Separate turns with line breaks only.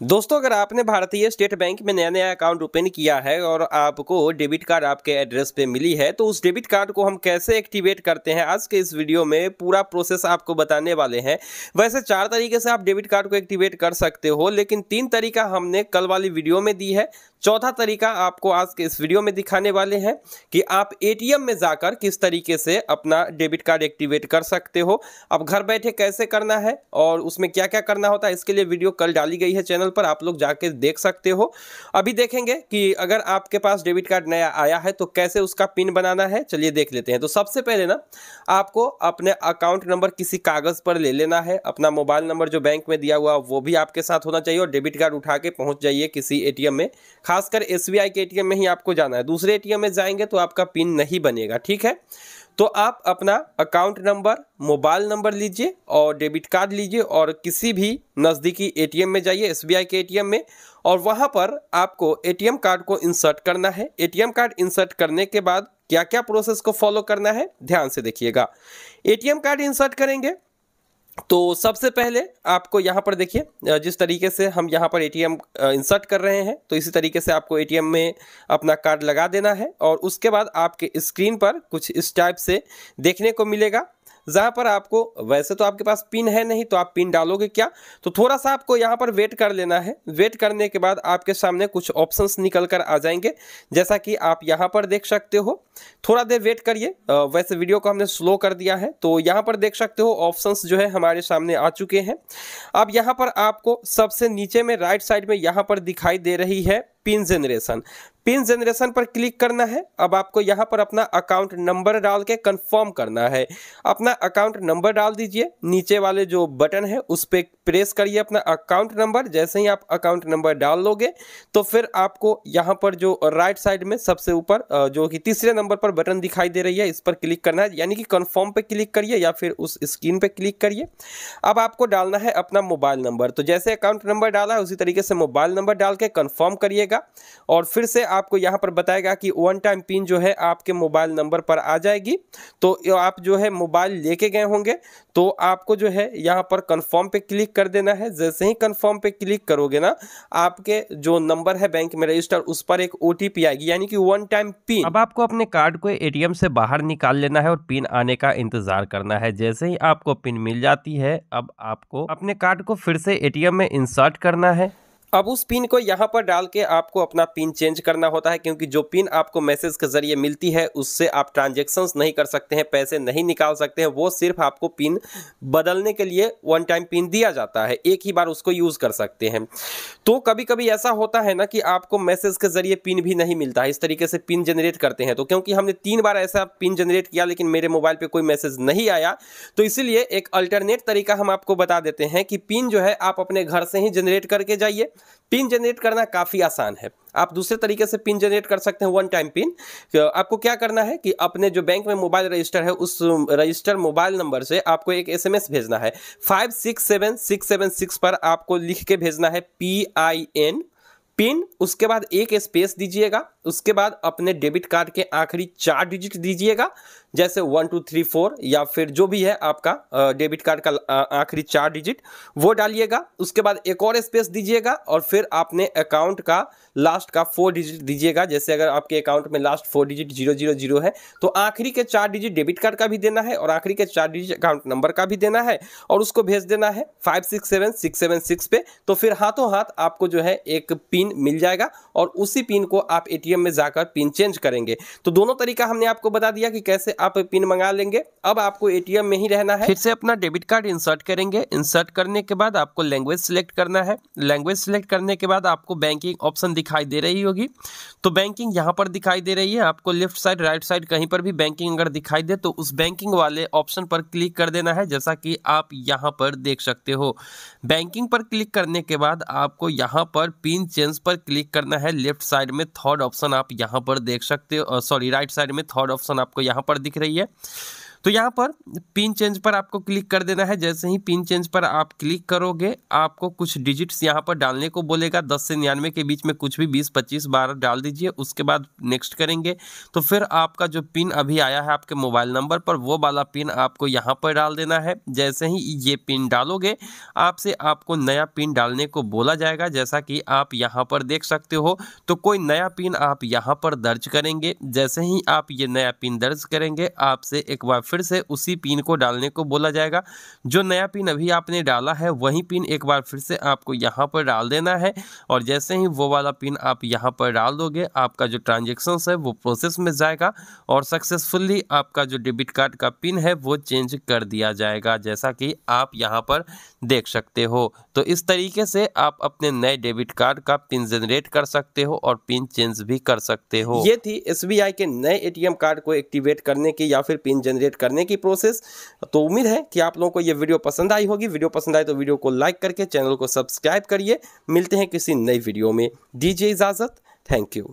दोस्तों, अगर आपने भारतीय स्टेट बैंक में नया नया अकाउंट ओपन किया है और आपको डेबिट कार्ड आपके एड्रेस पे मिली है तो उस डेबिट कार्ड को हम कैसे एक्टिवेट करते हैं? आज के इस वीडियो में पूरा प्रोसेस आपको बताने वाले हैं। वैसे चार तरीके से आप डेबिट कार्ड को एक्टिवेट कर सकते हो, लेकिन तीन तरीका हमने कल वाली वीडियो में दी है। चौथा तरीका आपको आज के इस वीडियो में दिखाने वाले हैं कि आप एटीएम में जाकर किस तरीके से अपना डेबिट कार्ड एक्टिवेट कर सकते हो। अब घर बैठे कैसे करना है और उसमें क्या क्या करना होता है, इसके लिए वीडियो कल डाली गई है चैनल पर आप लोग जाके देख सकते हो। अभी देखेंगे कि अगर आपके पास डेबिट कार्ड नया आया है तो कैसे उसका पिन बनाना है, चलिए देख लेते हैं। तो सबसे पहले ना, आपको अपने अकाउंट नंबर किसी कागज़ पर ले लेना है। अपना मोबाइल नंबर जो बैंक में दिया हुआ, वो भी आपके साथ होना चाहिए और डेबिट कार्ड उठा के पहुँच जाइए किसी ए में। खासकर एस के एटीएम में ही आपको जाना है। दूसरे एटीएम में जाएँगे तो आपका पिन नहीं बनेगा, ठीक है? तो आप अपना अकाउंट नंबर, मोबाइल नंबर लीजिए और डेबिट कार्ड लीजिए और किसी भी नज़दीकी एटीएम में जाइए, एसबीआई के एटीएम में, और वहाँ पर आपको एटीएम कार्ड को इंसर्ट करना है। एटीएम कार्ड इंसर्ट करने के बाद क्या क्या प्रोसेस को फॉलो करना है, ध्यान से देखिएगा। एटीएम कार्ड इंसर्ट करेंगे तो सबसे पहले आपको यहाँ पर देखिए जिस तरीके से हम यहाँ पर एटीएम इंसर्ट कर रहे हैं तो इसी तरीके से आपको एटीएम में अपना कार्ड लगा देना है और उसके बाद आपके स्क्रीन पर कुछ इस टाइप से देखने को मिलेगा। जहाँ पर आपको, वैसे तो आपके पास पिन है नहीं तो आप पिन डालोगे क्या? तो थोड़ा सा आपको यहाँ पर वेट कर लेना है। वेट करने के बाद आपके सामने कुछ ऑप्शंस निकल कर आ जाएँगे, जैसा कि आप यहाँ पर देख सकते हो। थोड़ा देर वेट करिए। वैसे वीडियो को हमने स्लो कर दिया है तो यहाँ पर देख सकते हो ऑप्शंस जो है हमारे सामने आ चुके हैं। अब यहाँ पर आपको सबसे नीचे में राइट साइड में यहाँ पर दिखाई दे रही है पिन जनरेशन। पिन जनरेशन पर क्लिक करना है। अब आपको यहाँ पर अपना अकाउंट नंबर डाल के कंफर्म करना है। अपना अकाउंट नंबर डाल दीजिए। नीचे वाले जो बटन है, उस पर प्रेस करिए अपना अकाउंट नंबर। जैसे ही आप अकाउंट नंबर डाल लोगे तो फिर आपको यहाँ पर जो राइट साइड में सबसे ऊपर जो कि तीसरे नंबर पर बटन दिखाई दे रही है, इस पर क्लिक करना है। यानी कि कन्फर्म पर क्लिक करिए या फिर उस स्क्रीन पर क्लिक करिए। अब आपको डालना है अपना मोबाइल नंबर। तो जैसे अकाउंट नंबर डाला है, उसी तरीके से मोबाइल नंबर डाल के कन्फर्म करिएगा। और फिर से आपको यहाँ पर बताएगा कि वन टाइम पिन जो है आपके मोबाइल नंबर पर आ जाएगी। तो आप जो है मोबाइल लेके गए होंगे। तो आपको जो है यहाँ पर कन्फर्म पे क्लिक कर देना है। जैसे ही कन्फर्म पे क्लिक करोगे ना, आपके जो नंबर है बैंक में रजिस्टर उस पर एक ओटीपी आएगी। यानी कि वन टाइम पिन अब आपको अपने कार्ड को एटीएम से बाहर निकाल लेना है और पिन आने का इंतज़ार करना है। जैसे ही आपको पिन मिल जाती है, अब आपको अपने कार्ड को फिर से एटीएम में इंसर्ट करना है। अब उस पिन को यहाँ पर डाल के आपको अपना पिन चेंज करना होता है, क्योंकि जो पिन आपको मैसेज के ज़रिए मिलती है, उससे आप ट्रांजेक्शन्स नहीं कर सकते हैं, पैसे नहीं निकाल सकते हैं, वो सिर्फ़ आपको पिन बदलने के लिए वन टाइम पिन दिया जाता है, एक ही बार उसको यूज़ कर सकते हैं। तो कभी कभी ऐसा होता है ना कि आपको मैसेज के ज़रिए पिन भी नहीं मिलता है, इस तरीके से पिन जनरेट करते हैं। तो क्योंकि हमने तीन बार ऐसा पिन जनरेट किया, लेकिन मेरे मोबाइल पर कोई मैसेज नहीं आया तो इसीलिए एक अल्टरनेट तरीका हम आपको बता देते हैं कि पिन जो है आप अपने घर से ही जनरेट करके जाइए। पिन जनरेट करना काफ़ी आसान है। आप दूसरे तरीके से पिन जनरेट कर सकते हैं वन टाइम पिन आपको क्या करना है कि अपने जो बैंक में मोबाइल रजिस्टर है, उस रजिस्टर मोबाइल नंबर से आपको एक एसएमएस भेजना है। Five six seven six seven six पर आपको लिख के भेजना है पी आई एन पिन, उसके बाद एक स्पेस दीजिएगा। उसके बाद अपने डेबिट कार्ड के आखिरी चार डिजिट दीजिएगा, जैसे वन, टू, थ्री, फोर, या फिर जो भी है आपका डेबिट कार्ड का आखिरी चार डिजिट, वो डालिएगा। उसके बाद एक और स्पेस दीजिएगा और फिर आपने अकाउंट का लास्ट का फोर डिजिट दीजिएगा। जैसे अगर आपके अकाउंट में last four digit zero zero zero है तो आखिरी के चार डिजिट डेबिट कार्ड का भी देना है और आखिरी के चार डिजिट अकाउंट नंबर का भी देना है और उसको भेज देना है five, six, seven six seven, six पे। तो फिर हाथों हाथ आपको जो है एक पिन मिल जाएगा और उसी पिन को आप एटीएम में जाकर पिन चेंज करेंगे। तो दोनों तरीका हमने आपको बता दिया कि कैसे आप पिन मंगा लेंगे। अब आपको एटीएम में ही रहना है। फिर से अपना डेबिट कार्ड इंसर्ट करेंगे। इंसर्ट करने के बाद आपको लैंग्वेज सिलेक्ट करना है। लैंग्वेज सिलेक्ट करने के बाद आपको बैंकिंग ऑप्शन दिखाई दे रही होगी। तो बैंकिंग यहाँ पर दिखाई दे रही है। आपको लेफ़्ट साइड, राइट साइड कहीं पर भी बैंकिंग अगर दिखाई दे तो उस बैंकिंग वाले ऑप्शन पर क्लिक कर देना है, जैसा कि आप यहाँ पर देख सकते हो। बैंकिंग पर क्लिक करने के बाद आपको यहाँ पर पिन चेंज पर क्लिक करना है। लेफ़्ट साइड में थर्ड ऑप्शन आप यहाँ पर देख सकते हो सॉरी राइट साइड में थर्ड ऑप्शन आपको यहाँ पर दिख रही है। तो यहाँ पर पिन चेंज पर आपको क्लिक कर देना है। जैसे ही पिन चेंज पर आप क्लिक करोगे, आपको कुछ डिजिट्स यहाँ पर डालने को बोलेगा। दस से निन्यानवे के बीच में कुछ भी बीस, पच्चीस बार डाल दीजिए, उसके बाद नेक्स्ट करेंगे। तो फिर आपका जो पिन अभी आया है आपके मोबाइल नंबर पर, वो वाला पिन आपको यहाँ पर डाल देना है। जैसे ही ये पिन डालोगे, आपसे आपको नया पिन डालने को बोला जाएगा। जैसा कि आप यहाँ पर देख सकते हो तो कोई नया पिन आप यहाँ पर दर्ज करेंगे। जैसे ही आप ये नया पिन दर्ज करेंगे, आपसे एक बार फिर से उसी पिन को डालने को बोला जाएगा। जो नया पिन अभी आपने डाला है, वही पिन एक बार फिर से आपको यहाँ पर डाल देना है। और जैसे ही वो वाला पिन आप यहाँ पर डाल दोगे, आपका जो ट्रांजेक्शन है वो प्रोसेस में जाएगा और सक्सेसफुली आपका जो डेबिट कार्ड का पिन है वो चेंज कर दिया जाएगा, जैसा कि आप यहाँ पर देख सकते हो। तो इस तरीके से आप अपने नए डेबिट कार्ड का पिन जनरेट कर सकते हो और पिन चेंज भी कर सकते हो। ये थी एसबीआई के नए एटीएम कार्ड को एक्टिवेट करने की या फिर पिन जनरेट करने की प्रोसेस तो उम्मीद है कि आप लोगों को ये वीडियो पसंद आई होगी। वीडियो पसंद आए तो वीडियो को लाइक करके चैनल को सब्सक्राइब करिए। मिलते हैं किसी नई वीडियो में। दीजिए इजाज़त। Thank you